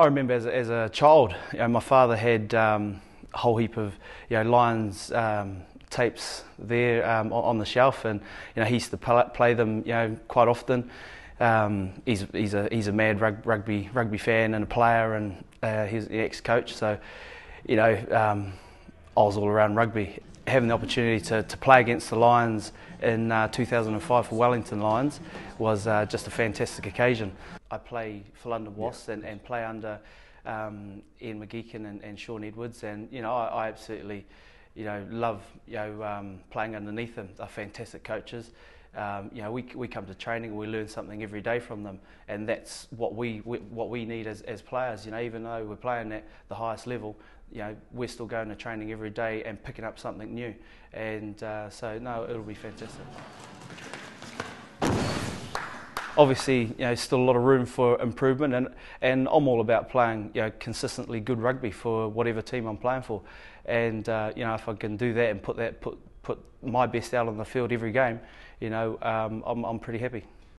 I remember as a, as a child, you know, my father had um, a whole heap of you know Lions um, tapes there um, on the shelf, and you know he used to play them you know quite often. Um, he's he's a he's a mad rugby rugby fan and a player, and uh, he's the ex-coach. So, you know, um, I was all around rugby. Having the opportunity to, to play against the Lions in uh, 2005 for Wellington Lions was uh, just a fantastic occasion. I play for London Wasps yeah. and, and play under um, Ian McGeechan and, and Shaun Edwards, and you know I, I absolutely you know love you know um, playing underneath them. They're fantastic coaches. Um, you know, we, we come to training, we learn something every day from them, and that's what we, we what we need as, as players. You know, even though we're playing at the highest level, you know, we're still going to training every day and picking up something new. And uh, so, no, it'll be fantastic. Obviously, you know, still a lot of room for improvement, and, and I'm all about playing, you know, consistently good rugby for whatever team I'm playing for. And uh, you know, if I can do that and put that put put my best out on the field every game, you know, um, I'm, I'm pretty happy.